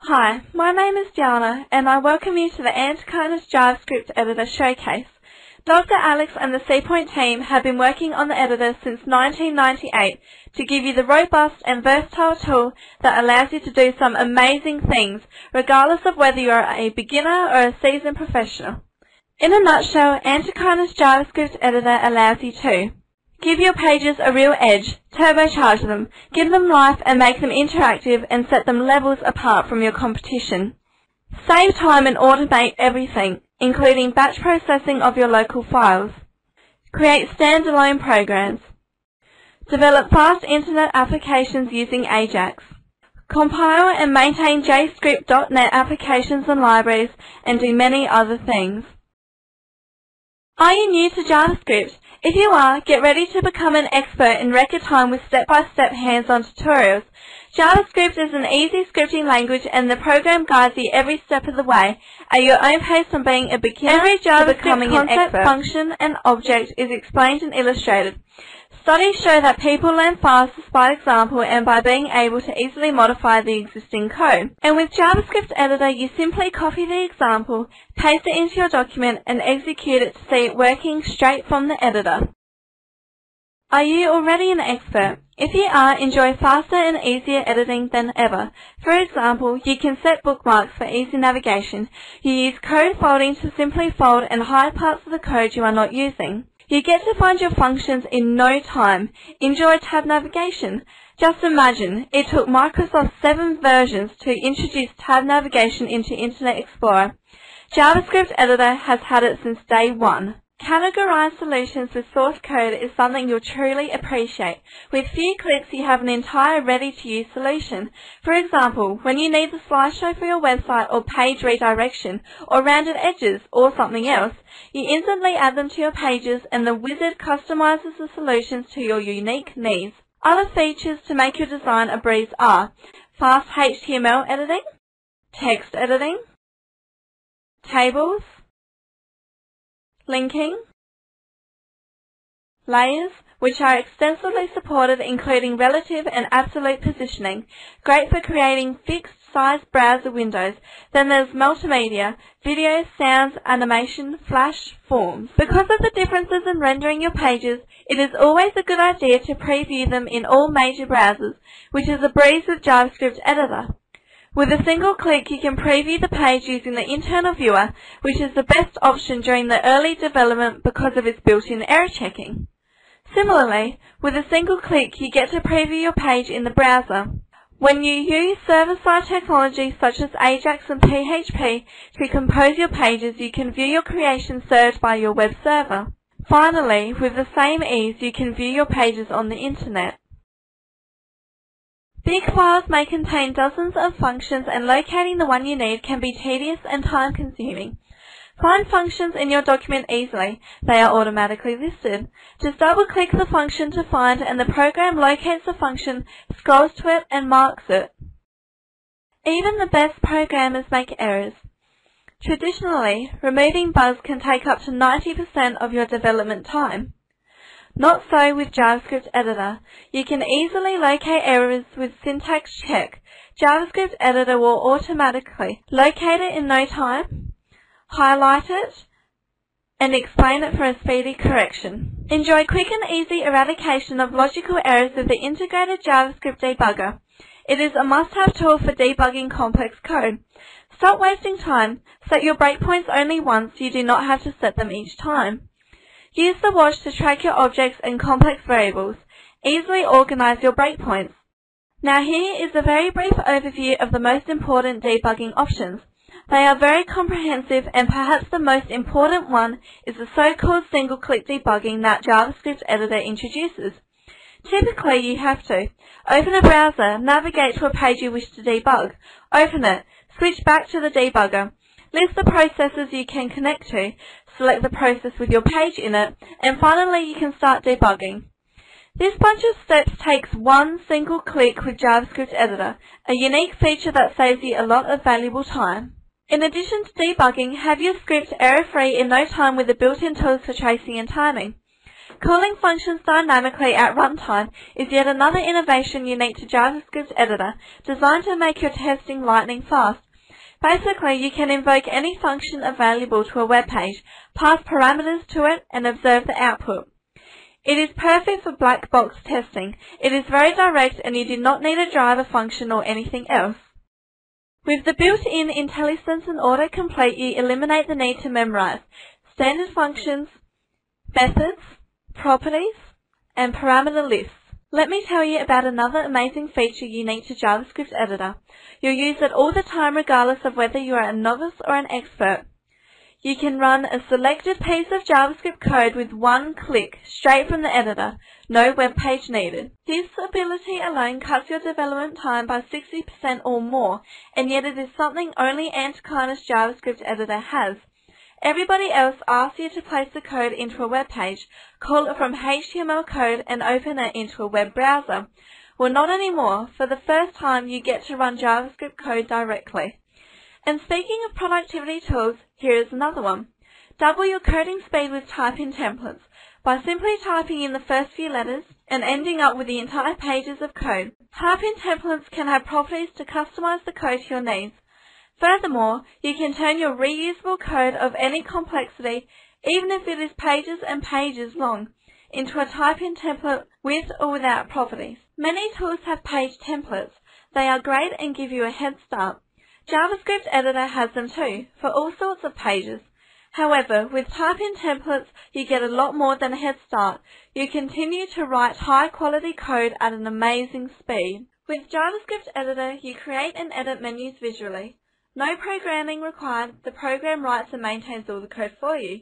Hi, my name is Diana and I welcome you to the Antechinus JavaScript Editor Showcase. Dr. Alex and the Cpoint team have been working on the editor since 1998 to give you the robust and versatile tool that allows you to do some amazing things regardless of whether you are a beginner or a seasoned professional. In a nutshell, Antechinus JavaScript Editor allows you to Give your pages a real edge, turbocharge them, give them life and make them interactive and set them levels apart from your competition. Save time and automate everything, including batch processing of your local files. Create standalone programs. Develop fast internet applications using Ajax. Compile and maintain JScript.NET applications and libraries and do many other things. Are you new to JavaScript? If you are, get ready to become an expert in record time with step-by-step hands-on tutorials. JavaScript is an easy scripting language and the program guides you every step of the way at your own pace from being a beginner every JavaScript to becoming concept, an expert. function, and object is explained and illustrated. Studies show that people learn fastest by example and by being able to easily modify the existing code. And with JavaScript Editor, you simply copy the example, paste it into your document, and execute it to see it working straight from the editor. Are you already an expert? If you are, enjoy faster and easier editing than ever. For example, you can set bookmarks for easy navigation. You use code folding to simply fold and hide parts of the code you are not using. You get to find your functions in no time. Enjoy tab navigation. Just imagine, it took Microsoft seven versions to introduce tab navigation into Internet Explorer. JavaScript Editor has had it since day one. Categorized solutions with source code is something you'll truly appreciate. With few clicks, you have an entire ready-to-use solution. For example, when you need the slideshow for your website or page redirection, or rounded edges, or something else, you instantly add them to your pages and the wizard customizes the solutions to your unique needs. Other features to make your design a breeze are fast HTML editing, text editing, tables, linking, layers, which are extensively supported including relative and absolute positioning, great for creating fixed size browser windows. Then there's multimedia, video, sounds, animation, flash, forms. Because of the differences in rendering your pages, it is always a good idea to preview them in all major browsers, which is a breeze with JavaScript Editor. With a single click, you can preview the page using the internal viewer, which is the best option during the early development because of its built-in error checking. Similarly, with a single click, you get to preview your page in the browser. When you use server-side technology such as Ajax and PHP to compose your pages, you can view your creation served by your web server. Finally, with the same ease, you can view your pages on the internet. Big files may contain dozens of functions and locating the one you need can be tedious and time consuming. Find functions in your document easily. They are automatically listed. Just double click the function to find and the program locates the function, scrolls to it and marks it. Even the best programmers make errors. Traditionally, removing bugs can take up to 90% of your development time. Not so with JavaScript Editor. You can easily locate errors with syntax check. JavaScript Editor will automatically locate it in no time, highlight it, and explain it for a speedy correction. Enjoy quick and easy eradication of logical errors with the integrated JavaScript debugger. It is a must-have tool for debugging complex code. Stop wasting time. Set your breakpoints only once. You do not have to set them each time. Use the watch to track your objects and complex variables. Easily organize your breakpoints. Now here is a very brief overview of the most important debugging options. They are very comprehensive and perhaps the most important one is the so-called single-click debugging that JavaScript Editor introduces. Typically you have to open a browser, navigate to a page you wish to debug, open it, switch back to the debugger, list the processes you can connect to, select the process with your page in it, and finally you can start debugging. This bunch of steps takes one single click with JavaScript Editor, a unique feature that saves you a lot of valuable time. In addition to debugging, have your script error-free in no time with the built-in tools for tracing and timing. Calling functions dynamically at runtime is yet another innovation unique to JavaScript Editor, designed to make your testing lightning fast. Basically, you can invoke any function available to a web page, pass parameters to it, and observe the output. It is perfect for black box testing. It is very direct and you do not need a driver function or anything else. With the built-in IntelliSense and autocomplete, you eliminate the need to memorize standard functions, methods, properties, and parameter lists. Let me tell you about another amazing feature unique to JavaScript Editor. You'll use it all the time regardless of whether you are a novice or an expert. You can run a selected piece of JavaScript code with one click straight from the editor, no web page needed. This ability alone cuts your development time by 60% or more, and yet it is something only Antechinus JavaScript Editor has. Everybody else asks you to place the code into a web page, call it from HTML code and open it into a web browser. Well, not anymore. For the first time, you get to run JavaScript code directly. And speaking of productivity tools, here is another one. Double your coding speed with type-in templates by simply typing in the first few letters and ending up with the entire pages of code. Type-in templates can have properties to customize the code to your needs. Furthermore, you can turn your reusable code of any complexity, even if it is pages and pages long, into a type-in template with or without properties. Many tools have page templates. They are great and give you a head start. JavaScript Editor has them too, for all sorts of pages. However, with type-in templates, you get a lot more than a head start. You continue to write high quality code at an amazing speed. With JavaScript Editor, you create and edit menus visually. No programming required, the program writes and maintains all the code for you.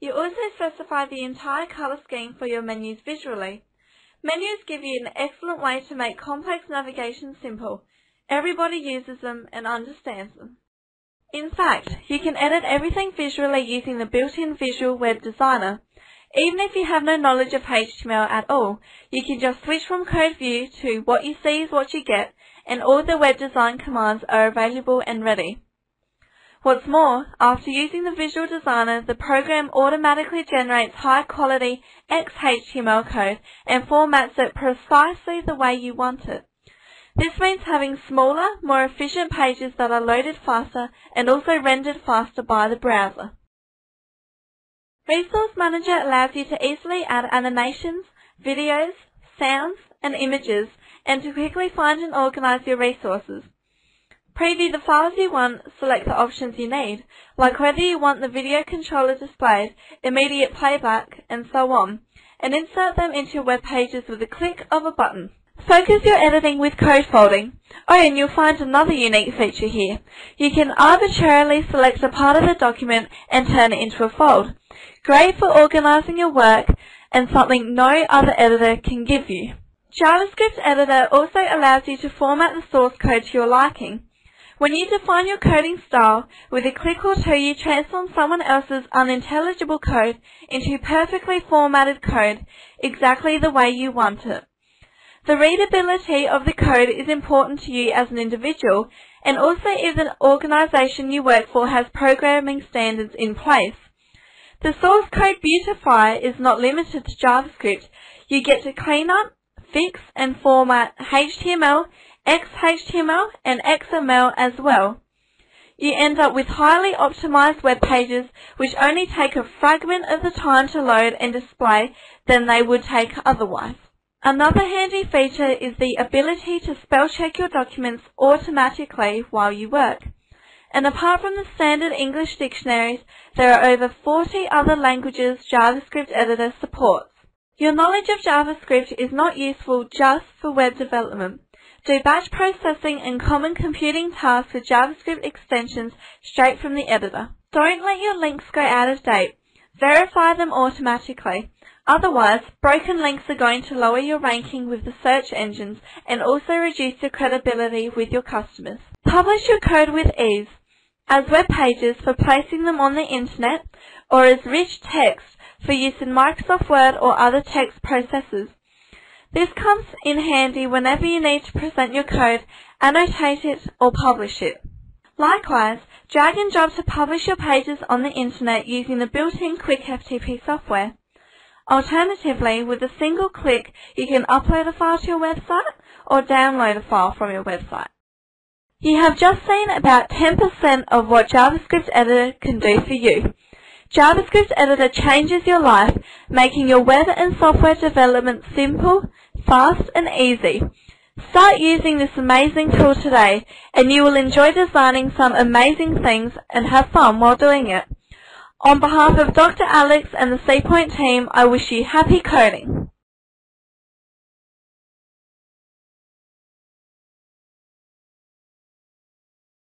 You also specify the entire color scheme for your menus visually. Menus give you an excellent way to make complex navigation simple. Everybody uses them and understands them. In fact, you can edit everything visually using the built-in Visual Web Designer. Even if you have no knowledge of HTML at all, you can just switch from code view to what you see is what you get and all the web design commands are available and ready. What's more, after using the Visual Designer, the program automatically generates high quality XHTML code and formats it precisely the way you want it. This means having smaller, more efficient pages that are loaded faster and also rendered faster by the browser. Resource Manager allows you to easily add animations, videos, sounds, and images and to quickly find and organize your resources. Preview the files you want, select the options you need, like whether you want the video controller displayed, immediate playback, and so on, and insert them into your web pages with a click of a button. Focus your editing with code folding. Oh, and you'll find another unique feature here. You can arbitrarily select a part of the document and turn it into a fold. Great for organizing your work and something no other editor can give you. JavaScript Editor also allows you to format the source code to your liking. When you define your coding style, with a click or two you transform someone else's unintelligible code into perfectly formatted code exactly the way you want it. The readability of the code is important to you as an individual and also if an organization you work for has programming standards in place. The source code beautifier is not limited to JavaScript. You get to clean up, fix and format HTML, XHTML, and XML as well. You end up with highly optimized web pages which only take a fragment of the time to load and display than they would take otherwise. Another handy feature is the ability to spell check your documents automatically while you work. And apart from the standard English dictionaries, there are over 40 other languages JavaScript Editor supports. Your knowledge of JavaScript is not useful just for web development. Do batch processing and common computing tasks with JavaScript extensions straight from the editor. Don't let your links go out of date. Verify them automatically. Otherwise, broken links are going to lower your ranking with the search engines and also reduce your credibility with your customers. Publish your code with ease as web pages for placing them on the internet or as rich text for use in Microsoft Word or other text processors. This comes in handy whenever you need to present your code, annotate it, or publish it. Likewise, drag and drop to publish your pages on the internet using the built-in Quick FTP software. Alternatively, with a single click, you can upload a file to your website or download a file from your website. You have just seen about 10% of what JavaScript Editor can do for you. JavaScript Editor changes your life, making your web and software development simple, fast and easy. Start using this amazing tool today and you will enjoy designing some amazing things and have fun while doing it. On behalf of Dr. Alex and the Cpoint team, I wish you happy coding.